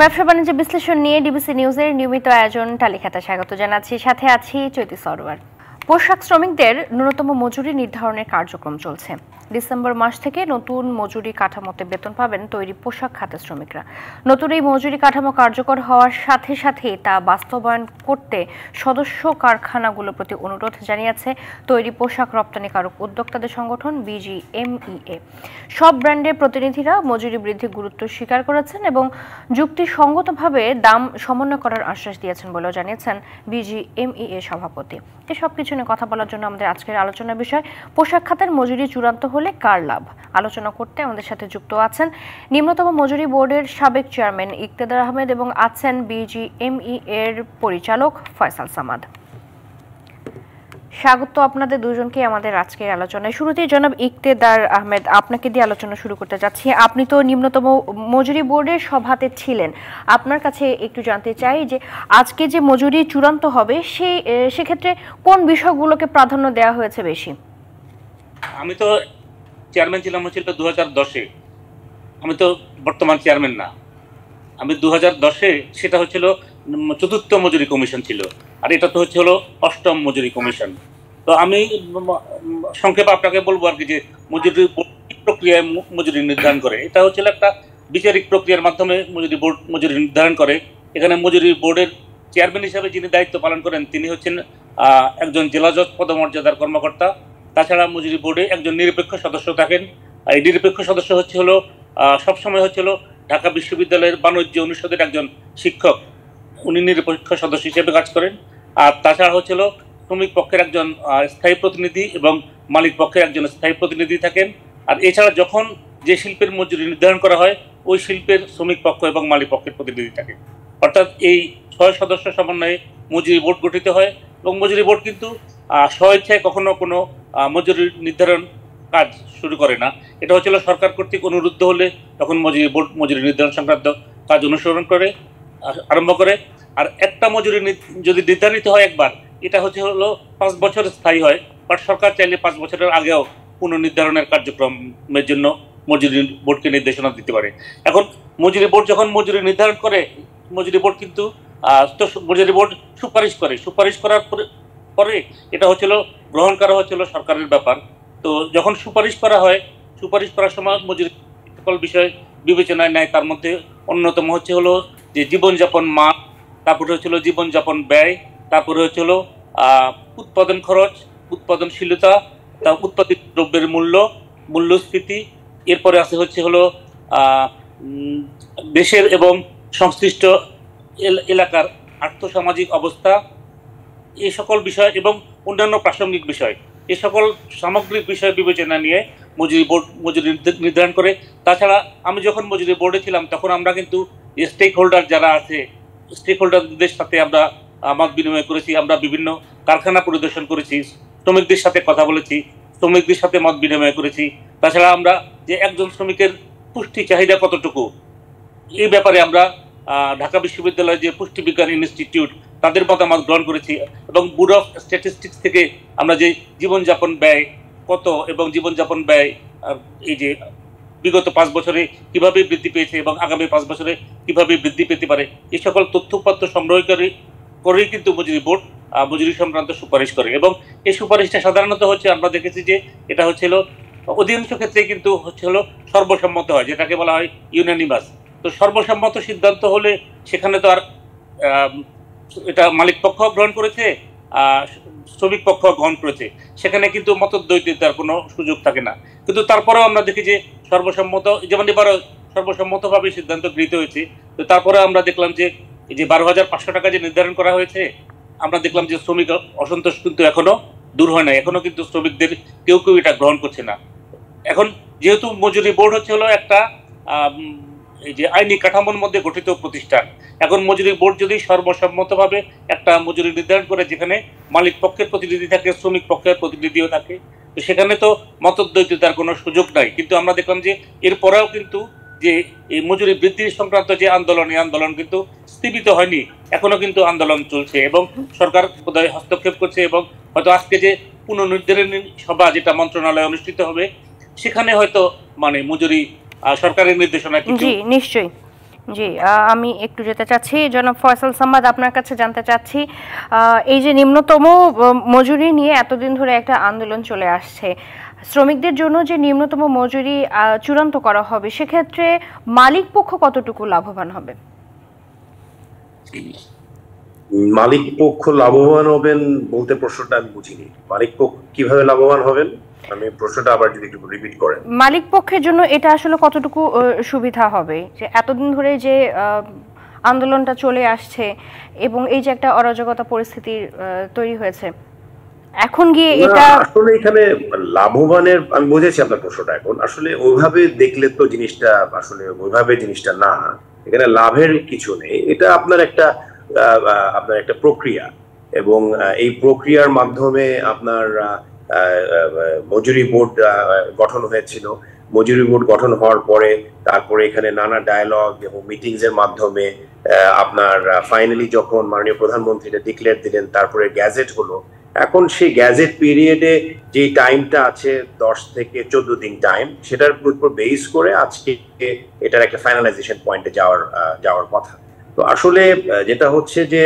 ব্যবসা বাণিজ্য বিশ্লেষণ নিয়ে ডিবিসি নিউজের নিয়মিত আয়োজন তালিকাতে স্বাগত জানাচ্ছি। সাথে আছি চৈতি সরোয়ার পোশাক শ্রমিকদের ন্যূনতম মজুরি নির্ধারণের কার্যক্রম চলছে। ডিসেম্বর মাস থেকে নতুন মজুরি কাঠামোতে বেতন পাবেন তৈরি পোশাক খাতের শ্রমিকরা। নতুন এই মজুরি কাঠামো কার্যকর হওয়ার সাথে সাথে তা বাস্তবায়ন করতে সদস্য কারখানাগুলোর প্রতি অনুরোধ জানিয়েছে তৈরি পোশাক রপ্তানিকারক উদ্যোক্তাদের সংগঠন বিজিএমইএ। সব ব্র্যান্ডের প্রতিনিধিরা মজুরি বৃদ্ধির গুরুত্ব স্বীকার করেছেন এবং যুক্তিসঙ্গতভাবে দাম সমন্বয় করার আশ্বাস দিয়েছেন বলেও জানিয়েছেন বিজিএমইএ সভাপতি। এসব কিছু নিয়ে কথা বলার জন্য আমাদের আজকের আলোচনার বিষয়, পোশাক খাতের মজুরি চূড়ান্ত হলে কার লাভ? আলোচনা করতে আমাদের সাথে যুক্ত আছেন নিম্নতম মজুরি বোর্ডের সাবেক চেয়ারম্যান ইকতেদার আহমেদ এবং আছেন বিজিএমই এর পরিচালক ফয়সাল সামাদ। স্বাগত আপনাদের দুজনকে আমাদের আজকের আলোচনায়। শুরুতেই জনাব ইকতেদার আহমেদ, আপনাকে দিয়ে আলোচনা শুরু করতে যাচ্ছি। আপনি তো নিম্নতম মজুরি বোর্ডের সভাতে ছিলেন। আপনার কাছে একটু জানতে চাই যে আজকে যে মজুরি চূড়ান্ত হবে সেই সেক্ষেত্রে কোন বিষয়গুলোকে প্রাধান্য দেওয়া হয়েছে বেশি? আমি তো চেয়ারম্যান ছিলাম হচ্ছিল দু হাজার দশে। আমি তো বর্তমান চেয়ারম্যান না। আমি দু হাজার দশে সেটা হচ্ছিল চতুর্থ মজুরি কমিশন ছিল। আর এটা তো হচ্ছে হলো অষ্টম মজুরি কমিশন। তো আমি সংক্ষেপে আপনাকে বলব আর কি যে মজুরি প্রক্রিয়ায় মজুরি নির্ধারণ করে। এটা হচ্ছিল একটা বিচারিক প্রক্রিয়ার মাধ্যমে মজুরি বোর্ড মজুরি নির্ধারণ করে। এখানে মজুরি বোর্ডের চেয়ারম্যান হিসাবে যিনি দায়িত্ব পালন করেন, তিনি হচ্ছেন একজন জেলা জজ পদমর্যাদার কর্মকর্তা। তাছাড়া মজুরি বোর্ডে একজন নিরপেক্ষ সদস্য থাকেন। এই নিরপেক্ষ সদস্য হচ্ছে হলো সবসময় হচ্ছে হলো ঢাকা বিশ্ববিদ্যালয়ের বাণিজ্য অনুষদের একজন শিক্ষক। উনি নিরপেক্ষ সদস্য হিসেবে কাজ করেন। আর তাছাড়া হচ্ছিল শ্রমিক পক্ষের একজন স্থায়ী প্রতিনিধি এবং মালিক পক্ষের একজন স্থায়ী প্রতিনিধি থাকেন। আর এছাড়া যখন যে শিল্পের মজুরি নির্ধারণ করা হয়, ওই শিল্পের শ্রমিক পক্ষ এবং মালিক পক্ষের প্রতিনিধি থাকে। অর্থাৎ এই ছয় সদস্য সমন্বয়ে মজুরি বোর্ড গঠিত হয় এবং মজুরি বোর্ড কিন্তু স্বইচ্ছায় কখনো কোনো মজুরি নির্ধারণ কাজ শুরু করে না। এটা হচ্ছিল সরকার কর্তৃক অনুরুদ্ধ হলে তখন মজুরি বোর্ড মজুরি নির্ধারণ সংক্রান্ত কাজ অনুসরণ করে আরম্ভ করে। আর একটা মজুরি যদি নির্ধারিত হয় একবার, এটা হচ্ছে হলো পাঁচ বছর স্থায়ী হয়, বাট সরকার চাইলে পাঁচ বছরের আগেও পুনর্নির্ধারণের কার্যক্রমের জন্য মজুরি বোর্ডকে নির্দেশনা দিতে পারে। এখন মজুরি বোর্ড যখন মজুরি নির্ধারণ করে মজুরি বোর্ড কিন্তু মজুরি বোর্ড সুপারিশ করে। সুপারিশ করার পরে এটা হচ্ছিল, গ্রহণ করা হচ্ছিল সরকারের ব্যাপার। তো যখন সুপারিশ করা হয়, সুপারিশ করার সময় মজুরি সকল বিষয় বিবেচনায় নেয়। তার মধ্যে অন্যতম হচ্ছে হলো যে জীবনযাপন মান তারপরে হচ্ছিল জীবনযাপন ব্যয়, তারপরে হচ্ছিল উৎপাদন খরচ, উৎপাদনশীলতা, তা উৎপাদিত দ্রব্যের মূল্য, মূল্যস্ফীতি, এরপরে আছে হচ্ছে হলো দেশের এবং সংশ্লিষ্ট এলাকার আর্থসামাজিক অবস্থা এই সকল বিষয় এবং অন্যান্য প্রাসঙ্গিক বিষয়, এ সকল সামগ্রিক বিষয় বিবেচনা নিয়ে মজুরি বোর্ড, মজুরি নির্ধারণ করে। তাছাড়া আমি যখন মজুরি বোর্ডে ছিলাম, তখন আমরা কিন্তু স্টেক হোল্ডার যারা আছে স্টেক হোল্ডারদের সাথে আমরা মত বিনিময় করেছি, আমরা বিভিন্ন কারখানা পরিদর্শন করেছি, শ্রমিকদের সাথে কথা বলেছি, শ্রমিকদের সাথে মত বিনিময় করেছি। তাছাড়া আমরা যে একজন শ্রমিকের পুষ্টি চাহিদা কতটুকু, এই ব্যাপারে আমরা ঢাকা বিশ্ববিদ্যালয়ের যে পুষ্টি বিজ্ঞান ইনস্টিটিউট তাদের মতামত গ্রহণ করেছি এবং ব্যুরো অফ স্ট্যাটিস্টিক্স থেকে আমরা যে জীবনযাপন ব্যয় কত এবং জীবনযাপন ব্যয় এই যে বিগত পাঁচ বছরে কীভাবে বৃদ্ধি পেয়েছে এবং আগামী পাঁচ বছরে কীভাবে বৃদ্ধি পেতে পারে, এই সকল তথ্যপত্র সংগ্রহ করে, করেই কিন্তু মজুরি বোর্ড মজুরি সংক্রান্ত সুপারিশ করে এবং এই সুপারিশটা সাধারণত হচ্ছে আমরা দেখেছি যে এটা হচ্ছিল, অধিকাংশ ক্ষেত্রে কিন্তু হচ্ছে হলো সর্বসম্মত হয়, যেটাকে বলা হয় ইউনানিমাস তো সর্বসম্মত সিদ্ধান্ত হলে সেখানে তো আর এটা মালিক পক্ষ গ্রহণ করেছে শ্রমিক পক্ষ গ্রহণ করেছে। সেখানে কিন্তু মতদ্বৈতার কোনো সুযোগ থাকে না। কিন্তু তারপরেও আমরা দেখি যে সর্বসম্মত, যেমন এবারও সর্বসম্মতভাবে সিদ্ধান্ত গৃহীত হয়েছে, তো তারপরে আমরা দেখলাম যে এই যে বারো হাজার পাঁচশো টাকা যে নির্ধারণ করা হয়েছে, আমরা দেখলাম যে শ্রমিক অসন্তোষ কিন্তু এখনও দূর হয় না এখনও কিন্তু শ্রমিকদের কেউ কেউ এটা গ্রহণ করছে না। এখন যেহেতু মজুরি বোর্ড হচ্ছে হলো একটা এই যে আইনি কাঠামোর মধ্যে গঠিত প্রতিষ্ঠান। এখন মজুরি বোর্ড যদি সর্বসম্মতভাবে একটা মজুরি নির্ধারণ করে, যেখানে মালিক পক্ষের প্রতিনিধি থাকে, শ্রমিক পক্ষের প্রতিনিধিও থাকে, তো সেখানে তো মতদ্বৈততার কোনো সুযোগ নাই। কিন্তু আমরা দেখলাম যে এরপরেও কিন্তু যে এই মজুরি বৃদ্ধি সংক্রান্ত যে আন্দোলন, এই আন্দোলন কিন্তু স্থিমিত হয়নি। এখনও কিন্তু আন্দোলন চলছে এবং সরকার বোধহয় হস্তক্ষেপ করছে এবং হয়তো আজকে যে পুনর্নির্ধারণী সভা, যেটা মন্ত্রণালয়ে অনুষ্ঠিত হবে, সেখানে হয়তো মানে মজুরি সরকারের নির্দেশনা কিছু জি নিশ্চয়ই। জি আমি একটু যেতে চাচ্ছি। জনাব ফয়সাল সাম্মাদ আপনার কাছে জানতে চাচ্ছি এই যে নিম্নতম মজুরি নিয়ে এতদিন ধরে একটা আন্দোলন চলে আসছে। শ্রমিকদের জন্য যে নিম্নতম মজুরি চূড়ান্ত করা হবে সেক্ষেত্রে মালিক পক্ষ কতটুকু লাভবান হবে? মালিক পক্ষ লাভবান হবেন বলতে প্রশ্নটা আমি বুঝিনি। মালিক পক্ষ কীভাবে লাভবান হবেন? আমি প্রশ্নটা আবার যদি একটু রিপিট করেন। মালিক পক্ষের জন্য এটা আসলে কতটুকু সুবিধা হবে? যে এতদিন ধরে যে আন্দোলনটা চলে আসছে এবং এই যে একটা অরাজকতা পরিস্থিতি তৈরি হয়েছে এখন গিয়ে এটা আসলে এখানে লাভবানের আমি বুঝেছি আপনার প্রশ্নটা এখন। আসলে ওইভাবে দেখলে তো জিনিসটা আসলে ওইভাবে জিনিসটা না। এখানে লাভের কিছু নেই। এটা আপনার একটা আপনার একটা প্রক্রিয়া এবং এই প্রক্রিয়ার মাধ্যমে আপনার মজুরি বোর্ড গঠন হয়েছিল। মজুরি বোর্ড গঠন হওয়ার পরে তারপরে এখানে নানা ডায়ালগ এবং মিটিংস এর মাধ্যমে আপনার ফাইনালি যখন মাননীয় প্রধানমন্ত্রী ডিক্লেয়ার দিলেন, তারপরে গ্যাজেট হলো। এখন সেই গ্যাজেট পিরিয়ডে যে টাইমটা আছে, দশ থেকে চোদ্দ দিন টাইম সেটার উপর বেস করে আজকে এটার একটা ফাইনালাইজেশন পয়েন্টে যাওয়ার যাওয়ার কথা। তো আসলে যেটা হচ্ছে যে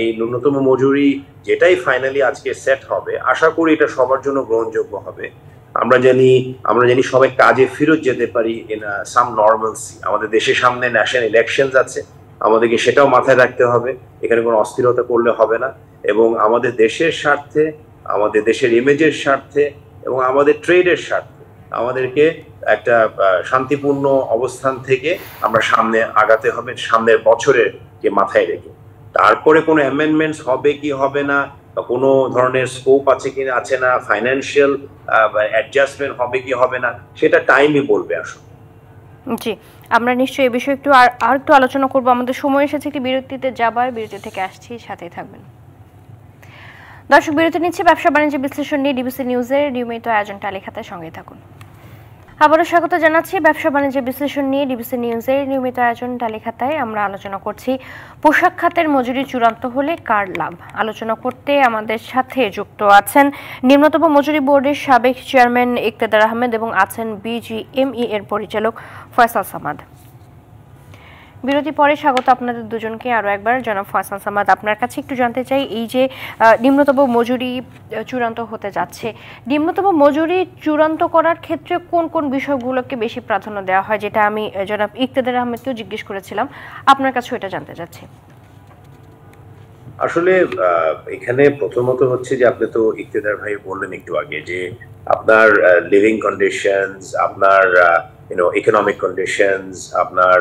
এই ন্যূনতম মজুরি যেটাই ফাইনালি আজকে সেট হবে, আশা করি এটা সবার জন্য গ্রহণযোগ্য হবে। আমরা জানি আমরা জানি সবাই কাজে ফেরত যেতে পারি ইন সাম নর্মালসি আমাদের দেশের সামনে ন্যাশনাল ইলেকশনস আছে, আমাদেরকে সেটাও মাথায় রাখতে হবে। এখানে কোনো অস্থিরতা করলে হবে না। এবং আমাদের দেশের স্বার্থে, আমাদের দেশের ইমেজের স্বার্থে, এবং আমাদের ট্রেডের স্বার্থে আমাদেরকে একটা শান্তিপূর্ণ অবস্থান থেকে আমরা সামনে আগাতে হবে, সামনের বছরের যে মাথায় রেখে। তারপরে কোনো অ্যামেন্ডমেন্টস হবে কি হবে না কোনো ধরনের স্কোপ আছে কি আছে না ফাইন্যান্সিয়াল অ্যাডজাস্টমেন্ট হবে কি হবে না, সেটা টাইমই বলবে আসলে। জি, আমরা নিশ্চয়ই এই বিষয়ে একটু আর একটু আলোচনা করব। আমাদের সময় এসেছে একটি বিরতিতে যাবার? বিরতি থেকে আসছি, সাথেই থাকবেন। দর্শক, বিরতি নিচ্ছে ব্যবসা বাণিজ্য বিশ্লেষণ নিয়ে ডিবিসি নিউজের নিয়মিত আয়োজন তালিকাতে সঙ্গে থাকুন। আবারও স্বাগত জানাচ্ছি ব্যবসা বাণিজ্য বিশ্লেষণ নিয়ে ডিবিসি নিউজের নিয়মিত আয়োজন তালিকাতায় আমরা আলোচনা করছি পোশাক খাতের মজুরি চূড়ান্ত হলে কার লাভ? আলোচনা করতে আমাদের সাথে যুক্ত আছেন নিম্নতম মজুরি বোর্ডের সাবেক চেয়ারম্যান ইকতেদার আহমেদ এবং আছেন বিজিএমই এর পরিচালক ফয়সাল সামাদ। বিরতি পরে স্বাগত আপনাদের দুজনকে। আরও একবার জনাব ফয়সাল সামাদ, আপনার কাছে একটু জানতে চাই, এই যে নিম্নতম মজুরি চূড়ান্ত হতে যাচ্ছে। নিম্নতম মজুরি চূড়ান্ত করার ক্ষেত্রে কোন কোন বিষয়গুলোকে বেশি প্রাধান্য দেওয়া হয়? যেটা আমি জনাব ইকতেদার আহমেদকেও জিজ্ঞেস করেছিলাম। আপনার কাছে এটা জানতে চাচ্ছি। আসলে এখানে প্রথমত হচ্ছে যে, আপনি তো ইকতেদার ভাই বললেন একটু আগে যে, আপনার লিভিং কন্ডিশনস আপনার ইউনো ইকোনমিক কন্ডিশনস আপনার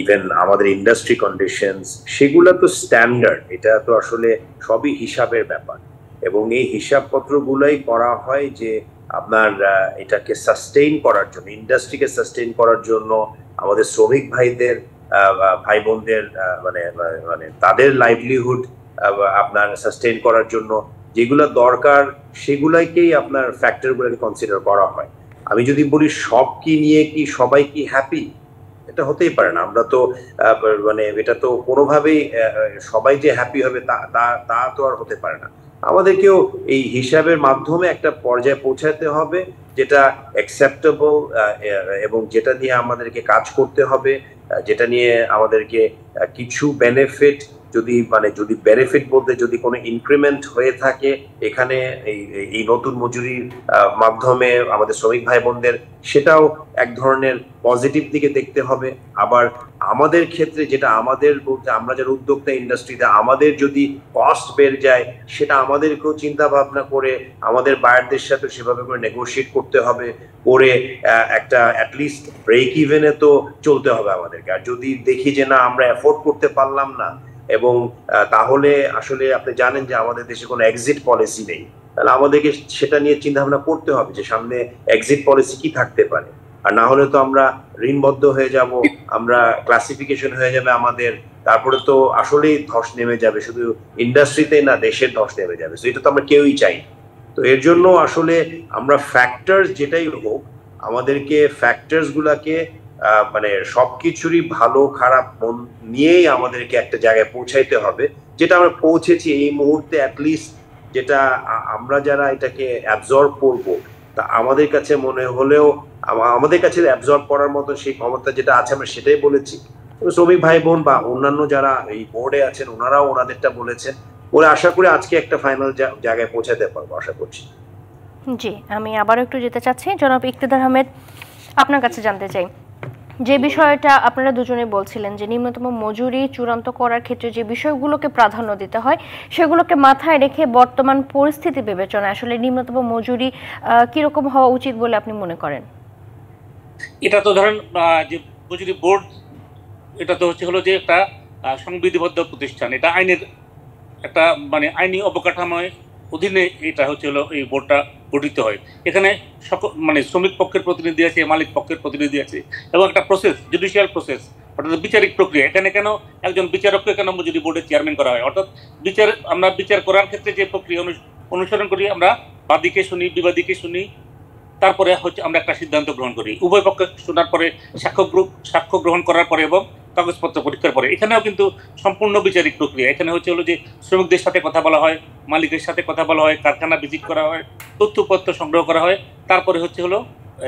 ইভেন um, আমাদের ইন্ডাস্ট্রি কন্ডিশনস সেগুলো তো স্ট্যান্ডার্ড এটা তো আসলে সবই হিসাবের ব্যাপার। এবং এই হিসাবপত্রগুলোই করা হয় যে আপনার এটাকে সাস্টেইন করার জন্য ইন্ডাস্ট্রিকে সাস্টেইন করার জন্য আমাদের শ্রমিক ভাইদের ভাই বোনদের মানে মানে তাদের লাইভলিহুড আপনার সাস্টেইন করার জন্য যেগুলো দরকার সেগুলাকেই আপনার ফ্যাক্টরগুলোকে কনসিডার করা হয়। আমি যদি বলি সব কি নিয়ে কি সবাই কি হ্যাপি এটা হতেই পারে না। আমরা তো মানে এটা তো কোনোভাবেই সবাই যে হ্যাপি হবে তা তা, তো আর হতে পারে না। আমাদেরকেও এই হিসাবের মাধ্যমে একটা পর্যায়ে পৌঁছাতে হবে, যেটা অ্যাকসেপ্টেবল এবং যেটা নিয়ে আমাদেরকে কাজ করতে হবে যেটা নিয়ে আমাদেরকে কিছু বেনিফিট যদি মানে যদি বেনিফিট বলতে যদি কোনো ইনক্রিমেন্ট হয়ে থাকে, এখানে এই এই নতুন মজুরির মাধ্যমে আমাদের শ্রমিক ভাই বোনদের সেটাও এক ধরনের পজিটিভ দিকে দেখতে হবে। আবার আমাদের ক্ষেত্রে যেটা আমাদের বলতে, আমরা যারা উদ্যোক্তা ইন্ডাস্ট্রিতে আমাদের যদি কস্ট বেড়ে যায়, সেটা আমাদেরকেও চিন্তা ভাবনা করে আমাদের বায়ারদের সাথে সেভাবে করে নেগোশিয়েট করতে হবে, করে একটা অ্যাটলিস্ট ব্রেক ইভেনে তো চলতে হবে আমাদেরকে। আর যদি দেখি যে না, আমরা অ্যাফোর্ড করতে পারলাম না এবং তাহলে আসলে আপনি জানেন যে আমাদের দেশে কোনো এক্সিট পলিসি নেই। তাহলে আমাদেরকে সেটা নিয়ে চিন্তা ভাবনা করতে হবে যে সামনে এক্সিট পলিসি কি থাকতে পারে। আর না হলে তো আমরা ঋণবদ্ধ হয়ে যাব, আমরা ক্লাসিফিকেশন হয়ে যাবে আমাদের, তারপরে তো আসলেই ধস নেমে যাবে। শুধু ইন্ডাস্ট্রিতে না, দেশের ধস নেমে যাবে। তো এটা তো আমরা কেউই চাই তো এর জন্য আসলে আমরা ফ্যাক্টর যেটাই হোক, আমাদেরকে ফ্যাক্টরস গুলাকে মানে সবকিছুরই ভালো, খারাপ, মন নিয়েই আমাদেরকে একটা জায়গায় পৌঁছাইতে হবে। যেটা আমরা পৌঁছেছি এই মুহূর্তে অ্যাটলিস্ট যেটা আমরা যারা এটাকে অ্যাবজর্ব করব, তা আমাদের কাছে মনে হলেও আমাদের কাছে অ্যাবজর্ব করার মতো সেই ক্ষমতা যেটা আছে আমরা সেটাই বলেছি। শ্রমিক ভাই বোন বা অন্যান্য যারা এই বোর্ডে আছেন, ওনারাও ওনাদেরটা বলেছেন। ওরা আশা করি আজকে একটা ফাইনাল জায়গায় পৌঁছাতে পারব, আশা করছি। জি, আমি আবারও একটু যেতে চাচ্ছি। জনাব ইকতেদার আহমেদ, আপনার কাছে জানতে চাই। যে বিষয়টা আপনারা দুজনে বলছিলেন যে নিম্নতম মজুরি চূড়ান্ত করার ক্ষেত্রে যে বিষয়গুলোকে প্রাধান্য দিতে হয়, সেগুলোকে মাথায় রেখে বর্তমান পরিস্থিতি বিবেচনা আসলে নিম্নতম মজুরি কীরকম হওয়া উচিত বলে আপনি মনে করেন? এটা তো ধরেন যে মজুরি বোর্ড, এটা তো হচ্ছে হলো যে একটা সংবিধিবদ্ধ প্রতিষ্ঠান। এটা আইনের একটা মানে আইনি অবকাঠামোয় অধীনে এটা হচ্ছে হলো এই বোর্ডটা গঠিত হয়। এখানে সকল মানে শ্রমিক পক্ষের প্রতিনিধি আছে, মালিক পক্ষের প্রতিনিধি আছে এবং একটা প্রসেস জুডিশিয়াল প্রসেস অর্থাৎ বিচারিক প্রক্রিয়া। এখানে কেন একজন বিচারককে কেন মজুরি বোর্ডের চেয়ারম্যান করা হয়? অর্থাৎ বিচার, আমরা বিচার করার ক্ষেত্রে যে প্রক্রিয়া অনু- অনুসরণ করি, আমরা বাদীকে শুনি, বিবাদীকে শুনি, তারপরে হচ্ছে আমরা একটা সিদ্ধান্ত গ্রহণ করি। উভয় পক্ষে শোনার পরে সাক্ষ্য সাক্ষ্য গ্রহণ করার পরে এবং কাগজপত্র পরীক্ষার পরে। এখানেও কিন্তু সম্পূর্ণ বিচারিক প্রক্রিয়া। এখানে হচ্ছে হলো যে শ্রমিকদের সাথে কথা বলা হয়, মালিকের সাথে কথা বলা হয়, কারখানা ভিজিট করা হয়, তথ্যপত্র সংগ্রহ করা হয়, তারপরে হচ্ছে হলো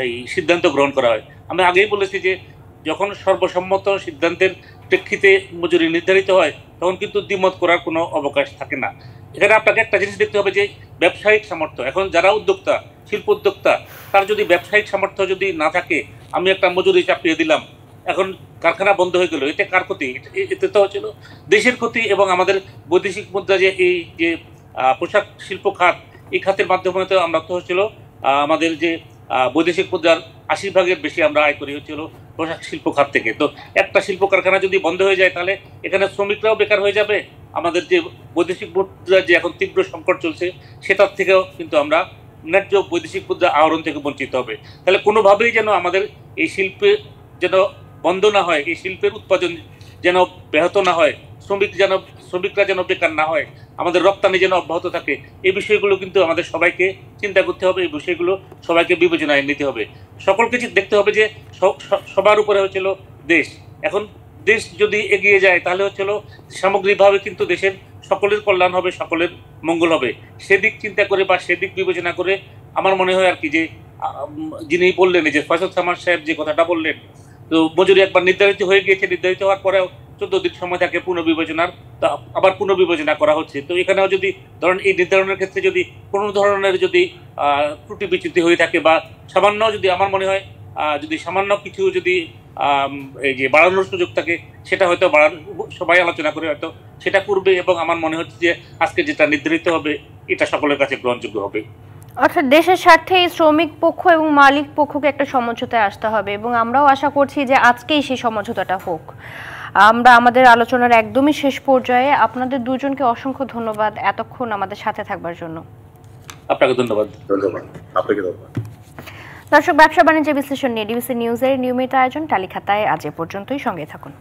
এই সিদ্ধান্ত গ্রহণ করা হয়। আমি আগেই বলেছি যে যখন সর্বসম্মত সিদ্ধান্তের প্রেক্ষিতে মজুরি নির্ধারিত হয়, তখন কিন্তু দ্বিমত করার কোনো অবকাশ থাকে না। এখানে আপনাকে একটা জিনিস দেখতে হবে যে ব্যবসায়িক সামর্থ্য, এখন যারা উদ্যোক্তা, শিল্প উদ্যোক্তা, তার যদি ব্যবসায়িক সামর্থ্য যদি না থাকে, আমি একটা মজুরি চাপিয়ে দিলাম, এখন কারখানা বন্ধ হয়ে গেল, এতে কার ক্ষতি? এতে- তো হচ্ছিল দেশের ক্ষতি এবং আমাদের বৈদেশিক মুদ্রা যে এই যে পোশাক শিল্প খাত, এই খাতের মাধ্যমে তো আমরা তো হচ্ছিল আমাদের যে বৈদেশিক মুদ্রার আশি ভাগের বেশি আমরা আয় করি হচ্ছিল পোশাক শিল্প খাত থেকে। তো একটা শিল্প কারখানা যদি বন্ধ হয়ে যায় তাহলে এখানে শ্রমিকরাও বেকার হয়ে যাবে? আমাদের যে বৈদেশিক মুদ্রার যে এখন তীব্র সংকট চলছে, সেটার থেকেও কিন্তু আমরা ন্যায্য বৈদেশিক মুদ্রা আহরণ থেকে বঞ্চিত হবে। তাহলে কোনোভাবেই যেন আমাদের এই শিল্পে যেন বন্ধ না হয়, এই শিল্পের উৎপাদন যেন ব্যাহত না হয়, শ্রমিক যেন, শ্রমিকরা যেন বেকার না হয়, আমাদের রপ্তানি যেন অব্যাহত থাকে, এই বিষয়গুলো কিন্তু আমাদের সবাইকে চিন্তা করতে হবে, এই বিষয়গুলো সবাইকে বিবেচনায় নিতে হবে। সকলকে দেখতে হবে যে সবার উপরে হচ্ছিল দেশ। এখন দেশ যদি এগিয়ে যায়, তাহলে হচ্ছিল সামগ্রিকভাবে কিন্তু দেশের সকলের কল্যাণ হবে, সকলের মঙ্গল হবে। সেদিক চিন্তা করে বা সেদিক বিবেচনা করে আমার মনে হয় আর কি যে যিনি বললেন যে ফয়সল সামার সাহেব যে কথাটা বললেন তো মজুরি একবার নির্ধারিত হয়ে গিয়েছে, নির্ধারিত হওয়ার পরেও চোদ্দ দিন সময় থাকে পুনর্বিবেচনার। তা আবার পুনর্বিবেচনা করা হচ্ছে। তো এখানেও যদি ধরেন এই নির্ধারণের ক্ষেত্রে যদি কোনো ধরনের যদি ত্রুটি বিচ্যুতি হয়ে থাকে বা সামান্য যদি আমার মনে হয় যদি সামান্য কিছু যদি এই যে বাড়ানোর সুযোগ থাকে, সেটা হয়তো বাড়ানো, সবাই আলোচনা করে হয়তো সেটা করবে এবং আমার মনে হচ্ছে যে আজকে যেটা নির্ধারিত হবে, এটা সকলের কাছে গ্রহণযোগ্য হবে। অর্থাৎ দেশের স্বার্থে এই শ্রমিক পক্ষ এবং মালিক পক্ষকে একটা সমঝোতায় আসতে হবে এবং আমরাও আশা করছি যে আজকেই সেই সমঝোতাটা হোক। আমরা আমাদের আলোচনার একদমই শেষ পর্যায়ে আপনাদের দুজনকে অসংখ্য ধন্যবাদ এতক্ষণ আমাদের সাথে থাকবার জন্য। আপনাকে ধন্যবাদ। ধন্যবাদ। আপনাকে ধন্যবাদ। দর্শক ব্যবসা বাণিজ্য বিশ্লেষণ নিয়ে ডিবিসি নিউজের নিয়মিত আয়োজন তালিকাতায় আজ এ পর্যন্তই। সঙ্গে থাকুন।